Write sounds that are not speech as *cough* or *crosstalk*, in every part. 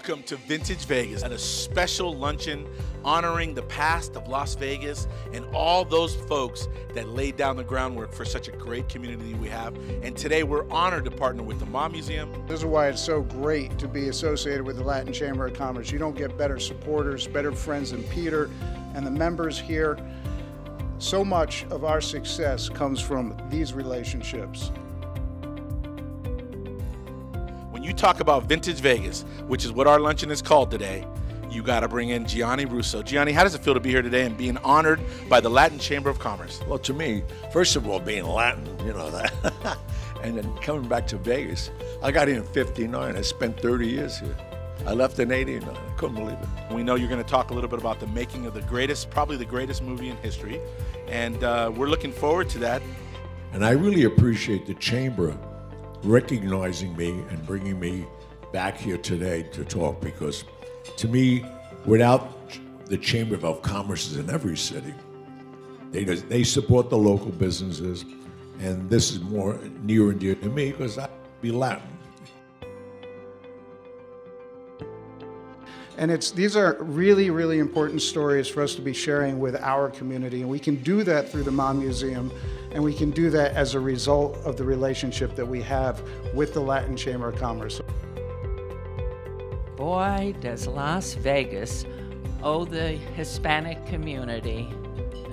Welcome to Vintage Vegas at a special luncheon honoring the past of Las Vegas and all those folks that laid down the groundwork for such a great community we have. And today we're honored to partner with the Mob Museum. This is why it's so great to be associated with the Latin Chamber of Commerce. You don't get better supporters, better friends than Peter and the members here. So much of our success comes from these relationships. Talk about Vintage Vegas, which is what our luncheon is called today, you got to bring in Gianni Russo. Gianni, how does it feel to be here today and being honored by the Latin Chamber of Commerce? Well, to me, first of all, being Latin, you know that, *laughs* and then coming back to Vegas, I got here in '59. I spent 30 years here. I left in '89. I couldn't believe it. We know you're going to talk a little bit about the making of the greatest, probably the greatest movie in history, and uh, we're looking forward to that. And I really appreciate the chamber recognizing me and bringing me back here today to talk because to me, without the Chamber of Commerce in every city, they, they support the local businesses, and this is more near and dear to me because I be Latin. And it's these are really, really important stories for us to be sharing with our community. And we can do that through the Mob Museum, and we can do that as a result of the relationship that we have with the Latin Chamber of Commerce. Boy, does Las Vegas owe the Hispanic community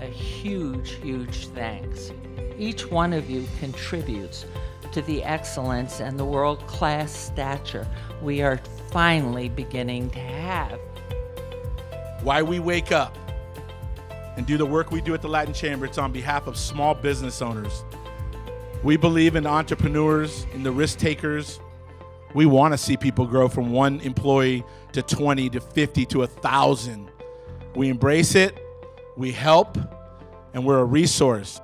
a huge, huge thanks. Each one of you contributes to the excellence and the world class stature we are finally beginning to have. Why we wake up and do the work we do at the Latin Chamber, it's on behalf of small business owners. We believe in entrepreneurs, in the risk takers. We want to see people grow from one employee to 20 to 50 to a 1,000. We embrace it, we help, and we're a resource.